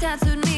tattooed me